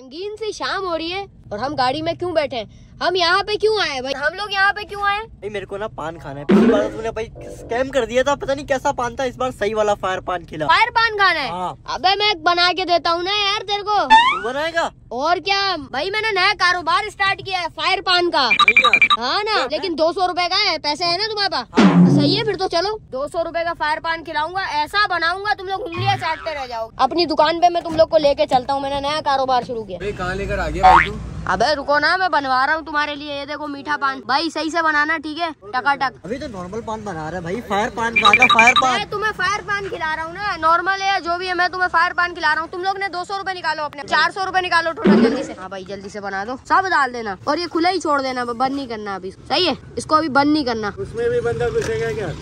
रंगीन सी शाम हो रही है। और हम गाड़ी में क्यों बैठे हैं? हम यहाँ पे क्यों आए भाई? हम लोग यहाँ पे क्यों आए? भाई मेरे को ना पान खाना है। पिछली बार तो तूने भाई स्कैम कर दिया था पता नहीं कैसा पान था इस बार सही वाला फायर पान खिला। फायर पान खाना है? हाँ। अबे मैं बना के देता हूँ ना यार तेरे को। बनाएगा? और क्या? भाई मैंने नया कारोबार स्टार्ट किया है फायर पान का। हाँ। ना लेकिन दो सौ रूपए का है पैसे है ना तुम्हारे पास? सही है फिर तो चलो। दो सौ रूपए का फायर पान खिलाऊँगा ऐसा बनाऊँगा तुम लोग उंगलियाँ चाटते रह जाओ अपनी दुकान पे मैं तुम लोग को लेके चलता हूँ मैंने नया कारोबार शुरू किया। कहाँ लेकर आ गया तू? अबे रुको ना मैं बनवा रहा हूँ तुम्हारे लिए। ये देखो मीठा पान। भाई सही से बनाना ठीक है? टकाटक। अभी तो नॉर्मल पान बना रहा है भाई। फायर पान खाना फायर पान। मैं तुम्हें फायर पान खिला रहा हूँ ना। नॉर्मल है जो भी है मैं तुम्हें फायर पान खिला रहा हूँ। तुम लोग ने दो सौ रूपए निकालो अपने। चार सौ रूपए निकालो टोटल जल्दी से। हाँ भाई जल्दी से बना दो। सब डाल देना। और ये खुला ही छोड़ देना बंद नहीं करना अभी। सही है? इसको अभी बंद नहीं करना। उसमें भी बंदा घुसेगा क्या?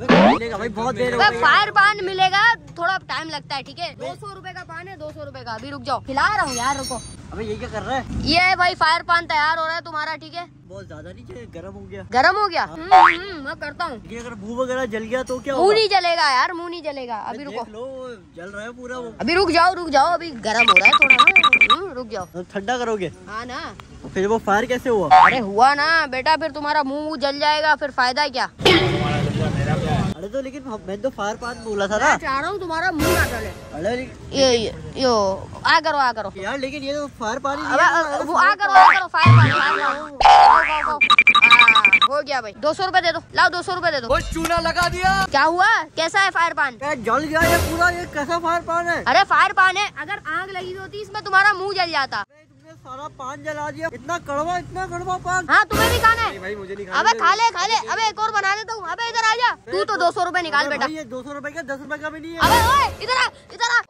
भाई बहुत देर हो गई। फायर पान मिलेगा थोड़ा टाइम लगता है ठीक है? दो सौ रूपए का पान है दो सौ रूपए का। अभी रुक जाओ। खिला रहा हूँ यार रुको। अबे ये क्या कर रहा है? ये भाई फायर पान तैयार हो रहा है तुम्हारा ठीक है? बहुत ज़्यादा नहीं चाहिए गर्म हो गया। गर्म हो गया? हम्म, हम्म, मैं करता हूँ। अगर मुँह वगैरह जल गया तो क्या मुँह नहीं जलेगा यार मुँह नहीं जलेगा। अभी रुको। लो जल रहा है पूरा वो। अभी रुक जाओ रुक जाओ अभी गर्म हो रहा है थोड़ा। हम्म, रुक जाओ। तो ठंडा करोगे? हाँ ना। फिर वो फायर कैसे हुआ? अरे हुआ ना बेटा फिर तुम्हारा मुँह जल जाएगा फिर फ़ायदा क्या? अरे तो लेकिन मैंने तो फायर पान बोला था ना। चाह रहा हूँ तुम्हारा मुँह ना जले। अरे ये ये यो आ करो आ करो। यार लेकिन ये तो फायर पान ही ना। वो आ करो आ करो फायर पानी फायर पानी। आओ, आओ, आओ। हाँ, गया भाई। दो सौ रूपए दे दो लाओ दो सौ रूपए दे दो। चूना लगा दिया। क्या हुआ? कैसा है फायर पान? जल गया ये पूरा ये कैसा फायर पान है? अरे फायर पान है। अगर आग लगी होती इसमें तुम्हारा मुँह जल जाता। सारा पान जला दिया। इतना कड़वा इतना कड़वा पान। हाँ तुम्हें भी खाना है। भाई मुझे नहीं खाना। अबे खा ले खा ले। अबे एक और बना देता हूँ। अबे इधर आ जा। तू तो दो सौ रूपए निकाल बेटा। ये दो सौ रूपए का दस रूपए का भी नहीं है। अबे ओए इधर आ इधर आ।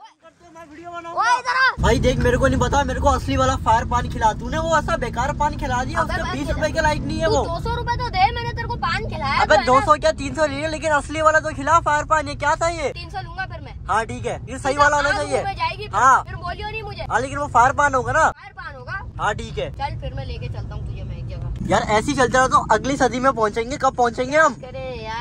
मैं वीडियो ओए बनाऊँगा इधर आ। भाई देख मेरे को नहीं पता मेरे को असली वाला फायर पान खिला। तूने वो ऐसा बेकार पान खिला दिया उसके बीस रूपए के लायक नहीं है वो। दो सौ रूपए तो दे मैंने तेरे को पान खिलाया अबे तो दो सौ क्या तीन सौ लिए लेकिन असली वाला तो खिला फायर पान ये क्या था ये? तीन सौ लूँगा फिर मैं। हाँ ठीक है ये सही वाला होना चाहिए। हाँ। बोलियो नहीं मुझे। हाँ लेकिन वो फायर पान होगा ना। हाँ ठीक है। चल फिर मैं लेके चलता हूँ तुझे मैं एक जगह। यार ऐसी चलते रहो तो अगली सदी में पहुँचेंगे कब पहुँचेंगे हम?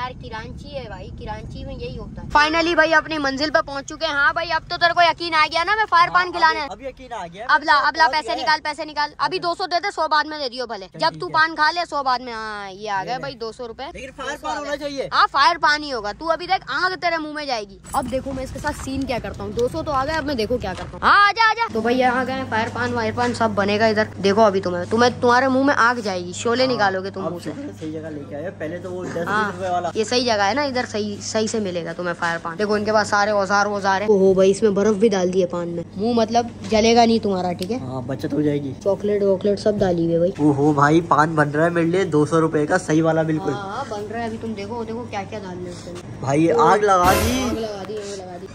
यार किरांची है भाई किरांची में यही होता है। फाइनली भाई अपनी मंजिल पर पहुँच चुके हैं। हाँ भाई अब तो तेरे को यकीन आ गया ना मैं फायर पान खिलाने। अब यकीन आ गया। अब ला अब ला पैसे निकाल पैसे निकाल। अभी दो सौ दे दे सौ बाद में दे दियो भले। जब तू पान खा ले सौ बाद में। हाँ ये आ गए भाई दो सौ रूपए। लेकिन फायर पान होना चाहिए। हाँ फायर पानी होगा। तू अभी देख आग तेरे मुँह में जाएगी। अब देखो मैं इसके साथ सीन क्या करता हूँ। दो सौ तो आ गए अब मैं देखो क्या करता हूँ। हाँ आजा आजा। तो भैया आ गए फायर पान वायर पान सब बनेगा इधर। देखो अभी तुम्हें। तुम्हें तुम्हारे मुँह में आग जाएगी। शोले निकालोगे तुम मुँह से सही जगह लेके आए पहले तो वो दस हाँ रुपए वाला ये सही जगह है ना इधर सही सही से मिलेगा तुम्हें फायर पान देखो इनके पास सारे औज़ार वजार है। ओहो भाई इसमें बर्फ़ भी डाल दी है पान में। मुँह मतलब जलेगा नहीं तुम्हारा ठीक है? हाँ बचत हो जाएगी। चॉकलेट वॉकलेट सब डाली हुई है भाई। ओहो भाई पान बन रहा है मेरे लिए दो सौ रूपए का सही वाला बिल्कुल। हाँ हाँ, बन रहा है अभी तुम देखो देखो क्या क्या डाल रहे भाई आग लगा दी। आग लगा दी लगा दी।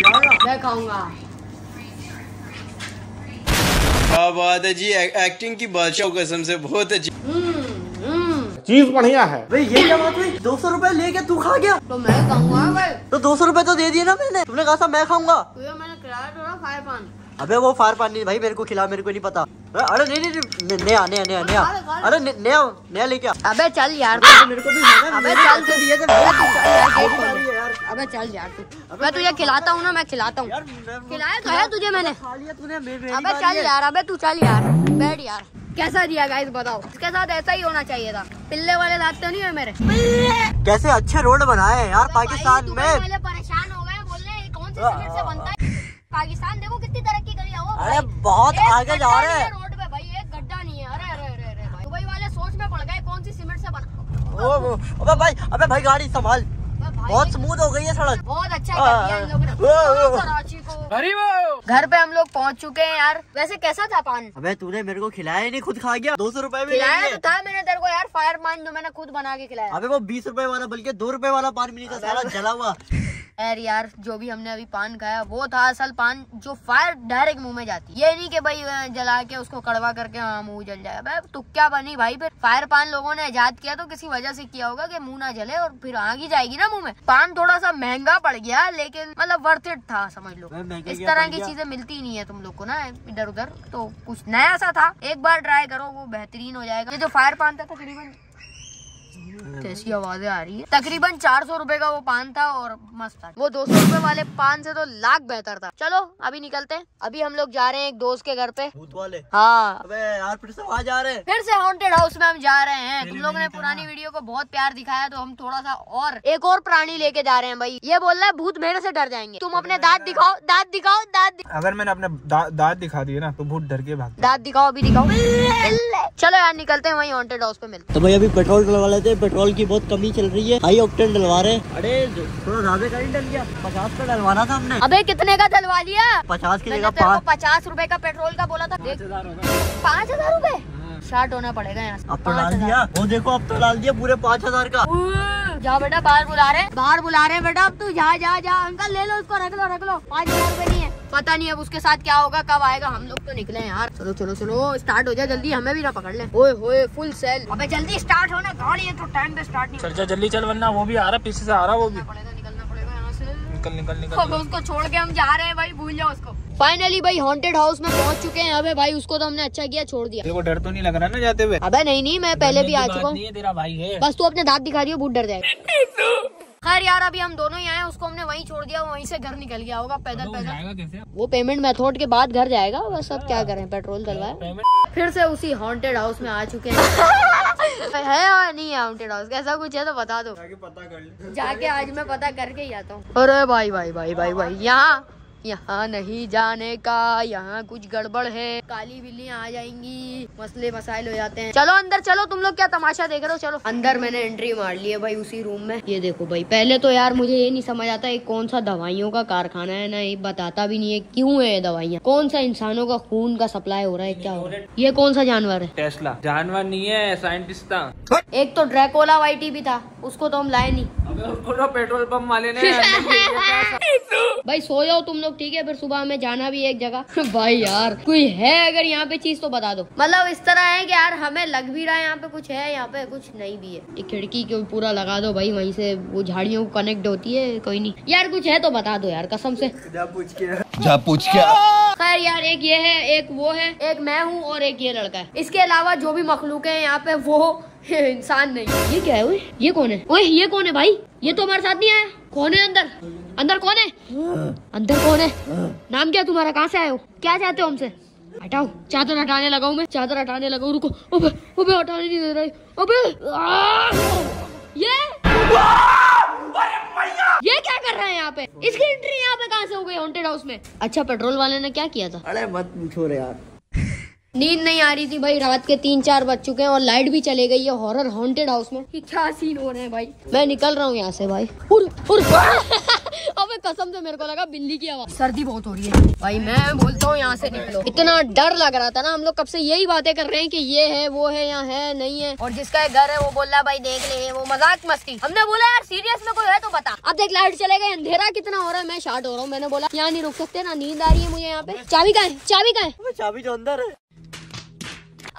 क्या मैं खाऊँगा। क्या बात है जी एक्टिंग की बादशाह कसम से बहुत अच्छी। हम्म, चीज़ बढ़िया है। भाई ये क्या बात हुई? दो सौ रूपए लेके तू खा गया? तो मैं खाऊँगा भाई। तो दो सौ रूपए तो दे दिए ना मैंने। तुमने कहा था मैं खाऊँगा। तुझे मैंने खिलाया तो फायर पान। अबे वो फायर पान नहीं भाई मेरे को खिला मेरे को नहीं पता। अरे अरे नहीं नहीं नहीं, नया नया नया नया। अरे नया नया लेके आ। अबे चल यार। मेरे को भी खाना अबे चल तू दिए थे, अबे तू चल यार। अबे चल यार तू। मैं तुझे खिलाता हूँ ना मैं खिलाता हूँ। खिलाया तो है तुझे मैंने खा लिया तूने मेरी मेरी अबे चल यार अबे तू चल यार। बैठ यार। कैसा दिया गाइस बताओ? इसके साथ ऐसा ही होना चाहिए था। पिल्ले वाले दांत तो नहीं है मेरे। कैसे अच्छे रोड बनाए हैं यार पाकिस्तान में? दुबई परेशान हो गए बोल रहे कौन से सीमेंट से बनता है? पाकिस्तान देखो कितनी तरक्की करी है वो अरे बहुत आगे जा रहे हैं रोड पे भाई एक गड्ढा नहीं है। अरे अरे अरे अरे भाई दुबई वाले सोच में पड़ गए कौन सी सीमेंट से बना ओ, अबे भाई अबे भाई गाड़ी संभाल। बहुत स्मूथ हो गई है सड़क। बहुत अच्छा कर दिया इन लोगों ने। ओ, ओ, ओ। कराची को। घर पे हम लोग पहुँच चुके हैं यार। वैसे कैसा था पान? अबे तूने मेरे को खिलाया नहीं खुद खा गया। दो सौ रूपए में खिलाया तो था मैंने तेरे को यार फायर पान जो मैंने खुद बना के खिलाया। अबे वो बीस रूपए वाला बल्कि दो रूपए वाला पान भी नहीं था सारा जला हुआ। यार यार जो भी हमने अभी पान खाया वो था असल पान जो फायर डायरेक्ट मुँह में जाती। ये नहीं कि भाई जला के उसको कड़वा करके हाँ मुँह जल जाए। भाई तुक्का बनी भाई फिर? फायर पान लोगों ने इजाद किया तो किसी वजह से किया होगा कि मुँह ना जले और फिर आग ही जाएगी ना मुँह में। पान थोड़ा सा महँगा पड़ गया लेकिन मतलब वर्थ इट था समझ लो। इस तरह की? चीज़ें मिलती नहीं है तुम लोग को ना इधर उधर तो कुछ नया सा था एक बार ट्राई करो वो बेहतरीन हो जाएगा। ये जो फायर पान था तकरीबन कैसी आवाज़ें आ रही है। तकरीबन चार सौ रूपए का वो पान था और मस्त था। वो दो सौ रूपए वाले पान से तो लाख बेहतर था। चलो अभी निकलते हैं। अभी हम लोग जा रहे हैं एक दोस्त के घर पे। भूत वाले। हाँ। अबे यार फिर से वहाँ जा रहे हैं। फिर से हॉन्टेड हाउस में हम जा रहे हैं। तुम लोगों ने पुरानी वीडियो को बहुत प्यार दिखाया तो हम थोड़ा सा और एक और प्राणी लेके जा रहे हैं भाई। ये बोल रहा है भूत मेरे से डर जाएँगे। तुम अपने दांत दिखाओ दाँत दिखाओ दाँत दिखाओ अगर मैंने अपने दांत दिखा दिए ना तो भूत डर के भाग दाँत दिखाओ अभी दिखाओ। चलो यार निकलते हैं वही हॉन्टेड हाउस पे मिलते तो भाई अभी पेट्रोल डलवा लेते हैं पेट्रोल की बहुत कमी चल रही है। हाई ऑक्टेन डलवा रहे हैं। अरे थोड़ा ज़्यादा का नहीं डल गया। पचास का डलवाना था हमने। हैं। अबे कितने का डलवा लिया? पचास की जगह पाँच। पचास रूपए का पेट्रोल का बोला था। पाँच हज़ार रूपए? शार्ट होना पड़ेगा यहाँ अब तो डाल दिया। वो देखो अब तो डाल दिया पूरे पाँच हज़ार का। जा बेटा बाहर बुला रहे हैं। बाहर बुला रहे हैं बेटा। अब तू जा जा जा। अंकल ले लो उसको रख लो रख लो। पाँच हज़ार रूपए नहीं है पता नहीं अब उसके साथ क्या होगा कब आएगा हम लोग तो निकले यार। चलो चलो चलो स्टार्ट हो जाए जल्दी हमें भी ना पकड़ ले। ओए होए फुल सेल अबे जल्दी स्टार्ट होना गाड़ी है तो टाइम पे स्टार्ट नहीं चल जल्दी चल वरना वो भी आ रहा पीछे से आ रहा वो भी। निकलना पड़ेगा यहाँ से। निकल निकल निकल अब उसको छोड़ के हम जा रहे हैं भाई भूल जाओ उसको। फाइनली भाई हॉन्टेड हाउस में पहुँच चुके हैं। अबे भाई उसको तो हमने अच्छा किया छोड़ दिया। डर तो नहीं लग रहा ना जाते हुए? अबे नहीं नहीं मैं पहले भी आ चुका हूँ। तेरा भाई है। बस तू अपने दांत दिखा रही हो बहुत डर जाएगा। खैर यार अभी हम दोनों ही आए उसको हमने वहीं छोड़ दिया वहीं से घर निकल गया होगा पैदल पैदल। कैसे? वो पेमेंट मेथड के बाद घर जाएगा बस अब क्या करें पेट्रोल डलवाए। फिर से उसी हॉन्टेड हाउस में आ चुके हैं। है और नहीं है हॉन्टेड हाउस कैसा कुछ है तो बता दो। पता कर ले। जाके आज मैं पता करके ही आता हूँ। अरे भाई भाई भाई भाई भाई यहाँ यहाँ नहीं जाने का यहाँ कुछ गड़बड़ है। काली बिल्ली आ जाएँगी मसले मसाइल हो जाते हैं। चलो अंदर चलो तुम लोग क्या तमाशा देख रहे हो? चलो। अंदर मैंने एंट्री मार ली है भाई उसी रूम में। ये देखो भाई पहले तो यार मुझे ये नहीं समझ आता ये कौन सा दवाइयों का कारखाना है ना ये बताता भी नहीं है क्यूँ है ये दवाइयाँ। कौन सा इंसानों का खून का सप्लाई हो रहा है क्या हो रहा है? ये कौन सा जानवर है? टेस्ला जानवर नहीं है साइंटिस्ट था। एक तो ड्रैकोला वाइटी भी था उसको तो हम लाए नहीं। उसको तो पेट्रोल पंप वाले ने भाई सो जाओ तुम लोग। ठीक है फिर सुबह हमें जाना भी है एक जगह। भाई यार कोई है अगर यहाँ पे चीज़ तो बता दो। मतलब इस तरह है कि यार हमें लग भी रहा है यहाँ पे कुछ है यहाँ पे कुछ नहीं भी है। एक खिड़की के पूरा लगा दो भाई वहीं से वो झाड़ियों को कनेक्ट होती है कोई नहीं। यार कुछ है तो बता दो यार कसम से। जा पूछ क्या खैर यार एक ये है एक वो है एक मैं हूँ और एक ये लड़का है। इसके अलावा जो भी मखलूक है यहाँ पे वो इंसान नहीं ये क्या है ओए? ये कौन है? ओए ये कौन है भाई? ये तो हमारे साथ नहीं आया। कौन है अंदर? अंदर कौन है? अंदर कौन है? नाम क्या तुम्हारा? कहाँ से आए हो? क्या चाहते हो हमसे? हटाओ। चादर हटाने लगा हूँ मैं। चादर हटाने लगा हूँ। रुको। अबे हटाने नहीं दे रहे अबे ये? ये क्या कर रहे हैं यहाँ पे? इसकी एंट्री यहाँ पे कहाँ से हो गई? हॉन्टेड हाउस में। अच्छा पेट्रोल वाले ने क्या किया था? अरे मत पूछो रे यार। नींद नहीं आ रही थी भाई रात के तीन चार बज चुके हैं और लाइट भी चले गई है हॉरर हॉन्टेड हाउस में। ये क्या सीन हो रहे हैं भाई? मैं निकल रहा हूँ यहाँ से भाई। उर, उर, अबे कसम से मेरे को लगा बिल्ली की आवाज़। सर्दी बहुत हो रही है। भाई मैं बोलता हूँ यहाँ से निकलो। इतना डर लग रहा था ना हम लोग कब से यही बातें कर रहे हैं कि ये है वो है यहाँ है नहीं है। और जिसका घर है वो बोल रहा है भाई देख ले वो मज़ाक मस्ती। हमने बोला यार सीरियस में कोई है तो बता। अब देख लाइट चले गए अंधेरा कितना हो रहा है मैं शार्ट हो रहा हूँ। मैंने बोला यहाँ नहीं रुक सकते ना नींद आ रही है मुझे यहाँ पे। चाबी का है? चाबी का है? चाबी जो अंदर है।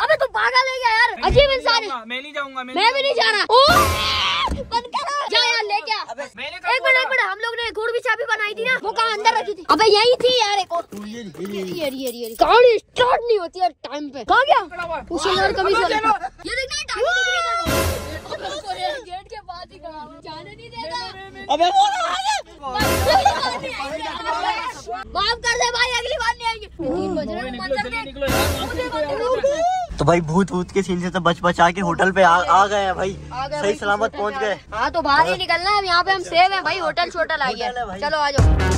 अबे तू पागल है क्या यार? अजीब इंसान है। मैं नहीं जाऊँगा मैं मैं भी नहीं जा रहा। बंद करो। जा यार ले क्या एक मिनट एक मिनट हम लोग ने एक और भी चाबी बनाई थी ना वो कहाँ अंदर रखी थी? अबे यही थी यार एक और। ये ये ये ये। ये गाड़ी स्टार्ट नहीं होती यार टाइम पे। कहाँ गया? उसे यार कभी ये गेट के पास ही जाने नहीं देगा। अबे माफ़ कर दे भाई अगली बार नहीं आएँगे। तीन बज रहे मंदिर तो भाई भूत भूत के सीन से तो बच बचा के होटल पे आ, आ गए हैं भाई। आ सही सलामत पहुँच गए। हाँ तो बाहर ही निकलना है यहाँ पे हम सेव हैं भाई होटल छोटल आ गया। चलो आ जाओ।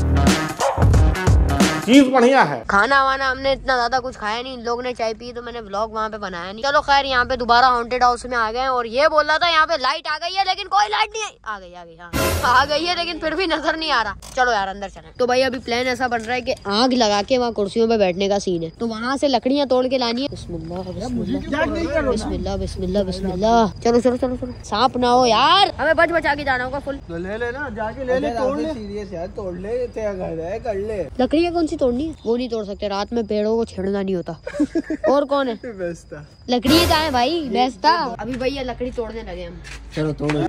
चीज़ बढ़िया है। खाना वाना हमने इतना ज़्यादा कुछ खाया नहीं इन लोग ने चाय पी तो मैंने ब्लॉग वहाँ पे बनाया नहीं। चलो खैर यहाँ पे दोबारा हॉन्टेड हाउस में आ गए और ये बोल रहा था यहाँ पे लाइट आ गई है लेकिन कोई लाइट नहीं आई। आ गई आ गई हाँ। आ गई है लेकिन फिर भी नज़र नहीं आ रहा। चलो यार अंदर चले। तो भाई अभी प्लान ऐसा बन रहा है की आग लगा के वहाँ कुर्सियों पे बैठने का सीन है। तो वहाँ से लकड़ियाँ तोड़ के लानी है। बिस्मिल्लाह बिस्मिल्लाह। बिस्मिल्लाह चलो चलो चलो चलो। सांप ना हो यार। हमें बच बचा के जाना होगा फुल ले लेना जाके ले ले तोड़ ले। सीरियस यार तोड़ ले तेरा घर है कर ले। लकड़ियाँ कौन सी तोड़नी है? वो नहीं तोड़ सकते। रात में पेड़ों को छेड़ना नहीं होता। और कौन है? लकड़ी का है भाई बेस्ता अभी भैया लकड़ी तोड़ने लगे हम। चलो तोड़ो।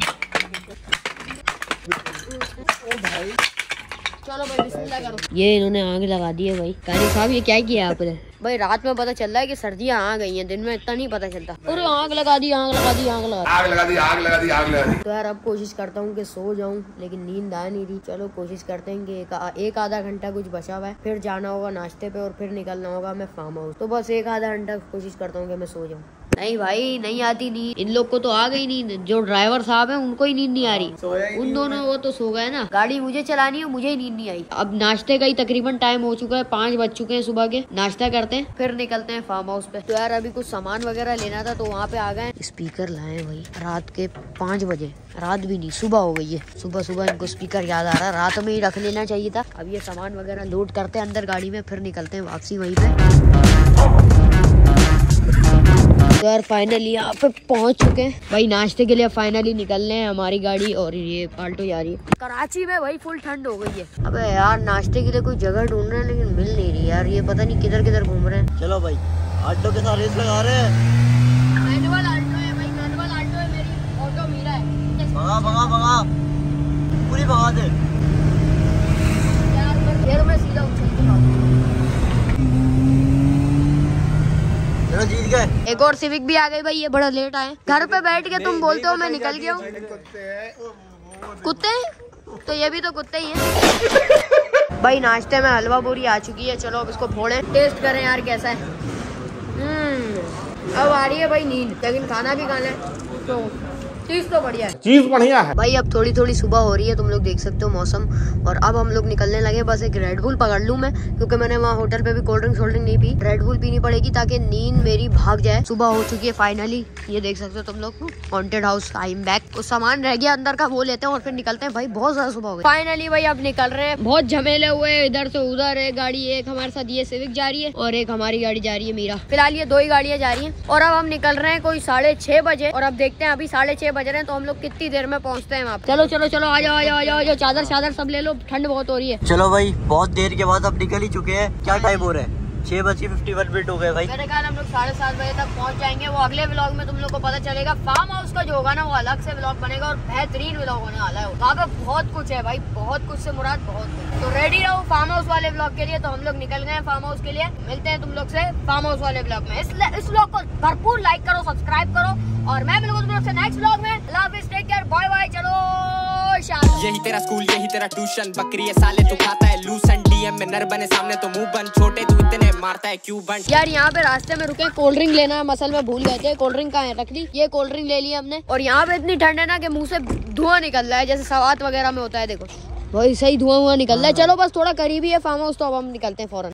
चलो भाई बिस्मिल्लाह करो। ये इन्होंने आग लगा दी है भाई। कारी साहब ये क्या किया आपने? भाई रात में पता चल रहा है कि सर्दियाँ आ गई हैं। दिन में इतना नहीं पता चलता। और आग लगा दी आग लगा दी आग लगा दी। आग लगा दी आग लगा दी आग लगा दी। तो यार अब कोशिश करता हूँ कि सो जाऊँ लेकिन नींद आ नहीं रही। चलो कोशिश करते हैं कि एक, एक आधा घंटा कुछ बचा हुआ है। फिर जाना होगा नाश्ते पे और फिर निकलना होगा मैं फार्म हाउस तो बस एक आधा घंटा कोशिश करता हूँ कि मैं सो जाऊँ। नहीं भाई नहीं आती नींद। इन लोग को तो आ गई नींद। जो ड्राइवर साहब है उनको ही नींद नहीं आ रही। उन दोनों वो तो सो गए ना। गाड़ी मुझे चलानी है मुझे ही नींद नहीं आई। अब नाश्ते का ही तकरीबन टाइम हो चुका है पाँच बज चुके हैं सुबह के। नाश्ता करते हैं फिर निकलते हैं फार्म हाउस पे। तो यार अभी कुछ सामान वगैरह लेना था तो वहाँ पे आ गए। स्पीकर लाए भाई। रात के पाँच बजे। रात भी नहीं सुबह हो गई है। सुबह सुबह इनको स्पीकर याद आ रहा है। रात में ही रख लेना चाहिए था। अब ये सामान वगैरह लोड करते हैं अंदर गाड़ी में फिर निकलते हैं वापसी वहीं पे। तो यार फाइनली यहाँ पे पहुँच चुके हैं। भाई नाश्ते के लिए फाइनली निकल रहे हैं हमारी गाड़ी और ये पाल्टो जा रही है। कराची में भाई फुल ठंड हो गई है। अबे यार नाश्ते के लिए कोई जगह ढूंढ रहे हैं लेकिन मिल नहीं रही यार। ये पता नहीं किधर किधर घूम रहे हैं। चलो भाई आटो के साथ रेस लगा रहे हैं। मैनुअल है भाई मैनुअल आल्टो है मेरी। ऑटो मीरा है। भगा भगा भगा। पूरी भगा दे। यार मैं सीधा के भागूं। जीत गए। एक और सिविक भी आ गई भाई ये बड़ा लेट आए। घर पे बैठ के तुम बोलते हो मैं निकल गया हूँ। कुत्ते? तो ये भी तो कुत्ते ही है। भाई नाश्ते में हलवा पूरी आ चुकी है चलो अब इसको फोड़े। टेस्ट करें यार कैसा है। हम्म, अब आ रही है भाई नींद लेकिन खाना भी खाना है तो चीज़ तो बढ़िया है। चीज़ बढ़िया है। भाई अब थोड़ी थोड़ी सुबह हो रही है तुम लोग देख सकते हो मौसम। और अब हम लोग निकलने लगे बस एक रेड बुल पकड़ लूँ मैं क्योंकि मैंने वहाँ होटल पे भी कोल्ड ड्रिंक शोल्ड ड्रिंक नहीं पी। रेड बुल पीनी पड़ेगी ताकि नींद मेरी भाग जाए। सुबह हो चुकी है फाइनली ये देख सकते हो तुम लोग। Haunted house I am back कुछ सामान रह गया अंदर का वो लेते हैं और फिर निकलते हैं। भाई बहुत ज़्यादा सुबह हो गई। फाइनली भाई अब निकल रहे हैं। बहुत झमेले हुए हैं, इधर से उधर है गाड़ी एक हमारे साथ ये सिविक जा रही है और एक हमारी गाड़ी जा रही है मीरा फ़िलहाल ये दो ही गाड़ियाँ जा रही है। और अब हम निकल रहे हैं कोई साढ़े छह बजे। और अब देखते हैं अभी साढ़े छह बज रहे हैं तो हम लोग कितनी देर में पहुँचते हैं वहाँ चलो चलो चलो आ जाओ आ जाओ आ जाओ आ जाओ चादर चादर सब ले लो ठंड बहुत हो रही है। चलो भाई बहुत देर के बाद अब निकल ही चुके हैं। क्या टाइम हो रहा है? छह बज के फिफ्टी वन मिनट हो गए भाई। मेरे ख्याल हम लोग साढ़े सात बजे तक पहुँच जाएँगे। वो अगले ब्लॉग में तुम लोग को पता चलेगा फार्म हाउस का जो होगा ना वो अलग से ब्लॉग बनेगा और बेहतरीन व्लॉग होने वाला है। वहाँ पे बहुत कुछ है भाई बहुत कुछ से मुराद बहुत कुछ। तो रेडी रहो फार्म हाउस वाले ब्लॉग के लिए। तो हम लोग निकल गए फार्म हाउस के लिए। मिलते हैं तुम लोग से फार्म हाउस वाले ब्लॉग में। इस ब्लॉग को भरपूर लाइक करो सब्सक्राइब करो और मैं मिलूँगा तुम लोग से नेक्स्ट व्लॉग में। Love is take care bye bye चलो यही तेरा स्कूल यही तेरा ट्यूशन बकरी है साले तू खाता है लूसन डीएम में नर बने सामने तो मुँह बंद, छोटे तू इतने मारता है, क्यों बंद? यार, यहाँ पे रास्ते में रुके कोल्ड ड्रिंक लेना है, मसल में भूल गए थे कोल्ड ड्रिंक कहाँ रख ली? ये कोल्ड ड्रिंक ले लिया हमने, और यहाँ पे इतनी ठंड है ना कि मुँह से धुआँ निकल रहा है, जैसे सवात वगैरह में होता है, देखो। वही सही धुआँ हुआ निकल रहा है। चलो बस, थोड़ा करीबी है फार्म हाउस तो अब हम निकलते हैं फ़ौरन।